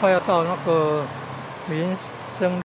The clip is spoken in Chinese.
快要到那个民生